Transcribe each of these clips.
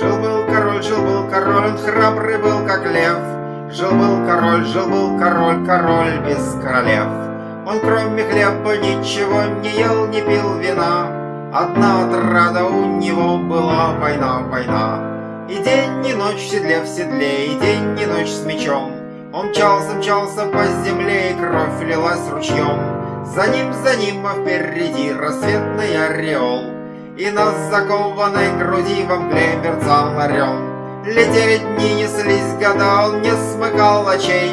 Жил-был король, жил-был король, он храбрый был, как лев. Жил-был король, жил-был король, король без королев. Он кроме хлеба ничего не ел, не пил вина. Одна отрада у него была война, война. И день, и ночь в седле, в седле, и день, и ночь с мечом. Он мчался, мчался по земле, и кровь лилась ручьем. За ним, за ним, а впереди рассветный ореол. И на закованной груди во мгле мерцал орел. Летели дни, неслись года, он не смыкал очей.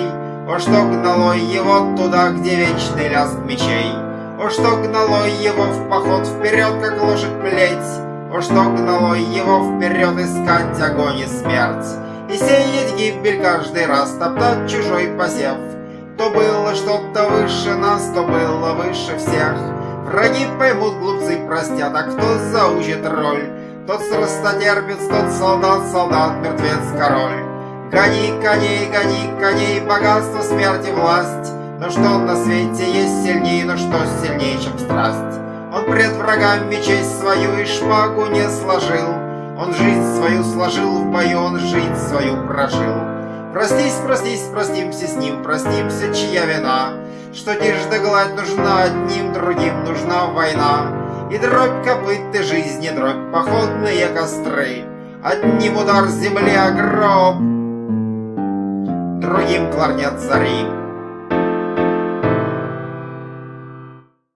О, что гнало его туда, где вечный лязг мечей. О, что гнало его в поход вперед, как лошадь плеть. О, что гнало его вперед искать огонь и смерть. И сеять гибель каждый раз, топтать чужой посев. То было что-то выше нас, то было выше всех. Враги поймут, глупцы простят, а кто заучит роль? Тот страстотерпец, тот солдат, солдат, мертвец, король. Гони коней, гони коней, богатство, смерть и власть. Но что на свете есть сильнее, но что сильнее, чем страсть? Он пред врагами честь свою и шпагу не сложил. Он жизнь свою сложил в бою, он жизнь свою прожил. Простись, простись, простимся с ним, простимся, чья вина, Что тишь да гладь нужна одним, другим нужна война. И дробь копыт и жизни, дробь походные костры, Одним удар земли, а гроб, другим кларнет зари.